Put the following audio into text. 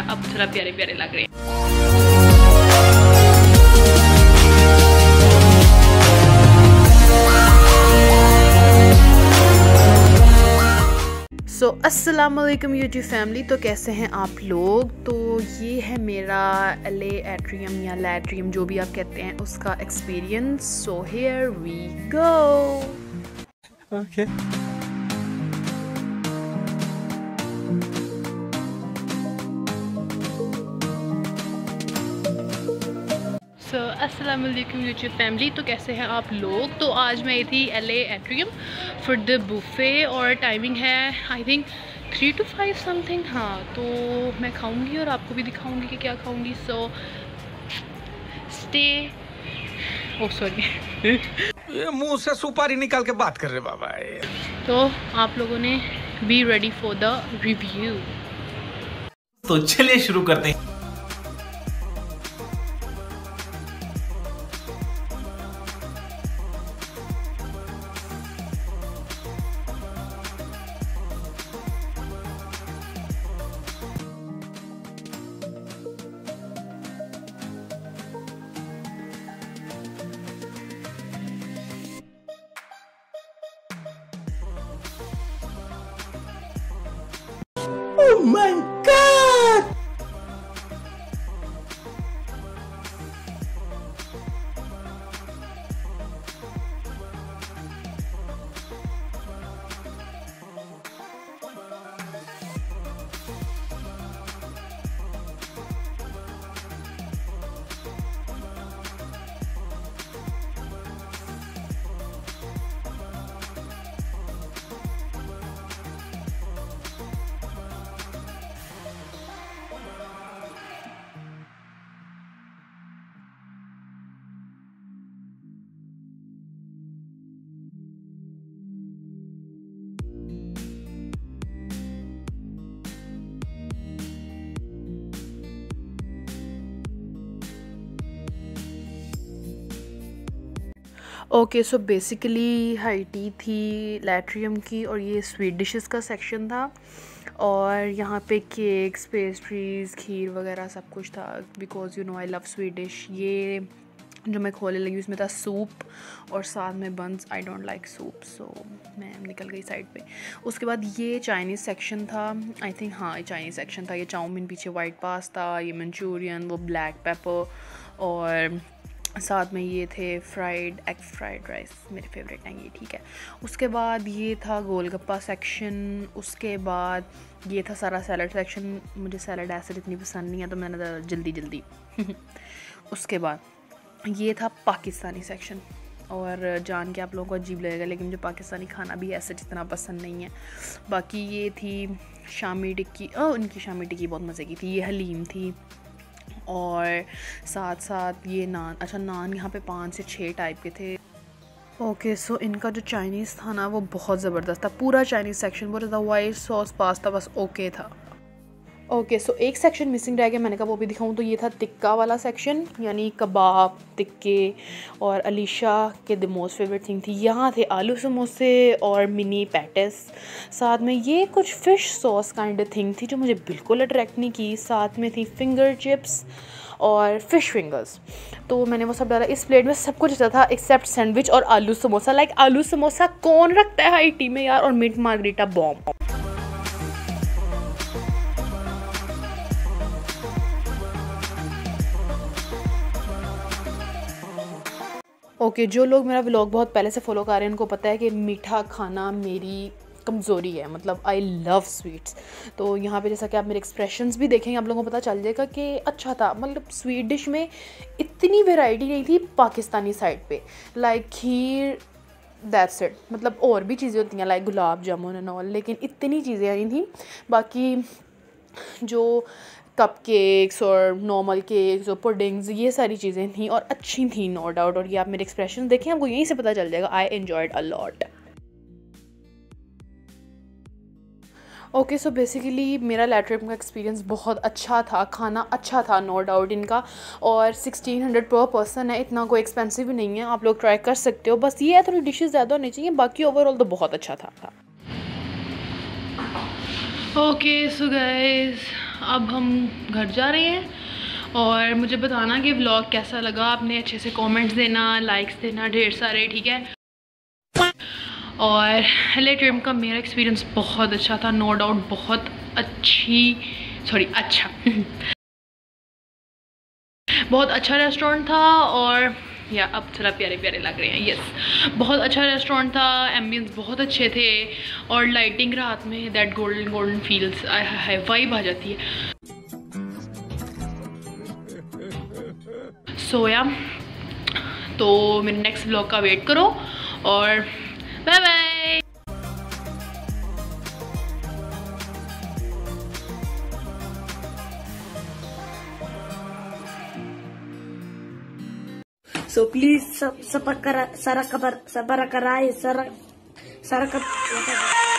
अब थोड़ा प्यारे प्यारे लग रहे हैं। सो अस्सलाम वालेकुम यूट्यूब फैमिली तो कैसे हैं आप लोग? तो ये है मेरा एल एट्रियम या लैट्रियम जो भी आप कहते हैं उसका experience so here we go Okay. अस्सलाम वालेकुम यूट्यूब फैमिली। तो कैसे हैं आप लोग? तो आज मैं आई थी L Atrium for the buffet और टाइमिंग है I think three to five something हाँ तो मैं खाऊँगी और आपको भी दिखाऊँगी कि क्या खाऊँगी। सो स्टे ओ सॉरी ये मुँह से सुपारी निकाल के बात कर रहे बाबा ये। तो आप लोगों ने be ready for the review तो चलिए शुरू करते हैं। ओके सो बेसिकली हाइटी थी लैट्रियम की और ये स्वीट डिशेस का सेक्शन था। और यहाँ पे केक्स पेस्ट्रीज़ खीर वगैरह सब कुछ था। Because you know I love sweet dish ये जो मैं खोलने लगी उसमें था सूप और साथ में buns I don't like soup so मैं निकल गई साइड पे। उसके बाद ये चाइनीज़ सेक्शन था। आई थिंक हाँ ये चाइनीज़ सेक्शन था। ये चाउमीन, पीछे वाइट पास्ता ये मंचूरियन, वो ब्लैक पेपर और साथ में ये थे फ्राइड एग फ्राइड राइस मेरे फेवरेट हैं ये, ठीक है। उसके बाद ये था गोलगप्पा सेक्शन उसके बाद ये था सारा सैलड सेक्शन मुझे सैलड ऐसे इतनी पसंद नहीं है तो मैंने तो जल्दी जल्दी। उसके बाद ये था पाकिस्तानी सेक्शन और जान के आप लोगों को अजीब लगेगा, लेकिन मुझे पाकिस्तानी खाना भी ऐसे जितना पसंद नहीं है। बाकी ये थी शामी टिक्की ओ इनकी शामी टिक्की बहुत मज़े की थी। ये हलीम थी। और साथ साथ ये नान अच्छा नान यहाँ पे पाँच से छः टाइप के थे। ओके okay, सो so इनका जो चाइनीज़ था ना वो बहुत ज़बरदस्त था। पूरा चाइनीज़ सेक्शन बोल रहा था वाइट सॉस पास्ता बस ओके था। ओके सो एक सेक्शन मिसिंग रह गया, मैंने कहा वो भी दिखाऊँ तो ये था टिक्का वाला सेक्शन यानी कबाब टिक्के और अलीशा के द मोस्ट फेवरेट थिंग थी। यहाँ थे आलू समोसे और मिनी पैटिस साथ में ये कुछ फ़िश सॉस काइंड थिंग थी जो मुझे बिल्कुल अट्रैक्ट नहीं की। साथ में थी फिंगर चिप्स और फ़िश फिंगर्स तो मैंने वो सब डाला। इस प्लेट में सब कुछ था एक्सेप्ट सैंडविच और आलू समोसा। लाइक आलू समोसा कौन रखता है हाई टी में यार? और मिट मार्गरीटा बॉम्ब ओके जो लोग मेरा व्लॉग बहुत पहले से फॉलो कर रहे हैं, उनको पता है कि मीठा खाना मेरी कमज़ोरी है मतलब आई लव स्वीट्स तो यहाँ पे जैसा कि आप मेरे एक्सप्रेशंस भी देखेंगे, आप लोगों को पता चल जाएगा कि अच्छा था मतलब स्वीट डिश में इतनी वेराइटी नहीं थी पाकिस्तानी साइड पे. लाइक खीर दैट्स इट मतलब और भी चीज़ें होती हैं like gulab jamun and all लेकिन इतनी चीज़ें आई थी. बाकी जो कप केक्स और नॉर्मल केक्स और पुडिंग्स ये सारी चीज़ें थी और अच्छी थी नो डाउट और ये आप मेरे एक्सप्रेशन देखें, आपको यहीं से पता चल जाएगा I enjoyed a lot okay so basically मेरा लैट्रिप का एक्सपीरियंस बहुत अच्छा था, खाना अच्छा था नो डाउट इनका, और सिक्सटीन हंड्रेड पर पर्सन है, इतना कोई एक्सपेंसिव भी नहीं है, आप लोग ट्राई कर सकते हो, बस ये है, थोड़ी डिशेज़ ज़्यादा होनी चाहिए, बाकी ओवरऑल तो बहुत अच्छा था ओके सो गाइस अब हम घर जा रहे हैं और मुझे बताना कि व्लॉग कैसा लगा। आपने अच्छे से कमेंट्स देना लाइक्स देना, ढेर सारे, ठीक है? और हेले ट्रिम का मेरा एक्सपीरियंस बहुत अच्छा था। नो डाउट बहुत अच्छी सॉरी अच्छा। बहुत अच्छा रेस्टोरेंट था और या अब थोड़ा प्यारे प्यारे लग रहे हैं यस बहुत अच्छा रेस्टोरेंट था एम्बियंस बहुत अच्छे थे और लाइटिंग रात में that golden golden feels vibe आ जाती है। सोया so, yeah, तो मेरे नेक्स्ट ब्लॉग का वेट करो और bye bye So please sub, subscribe, subscribe, subscribe, subscribe, subscribe,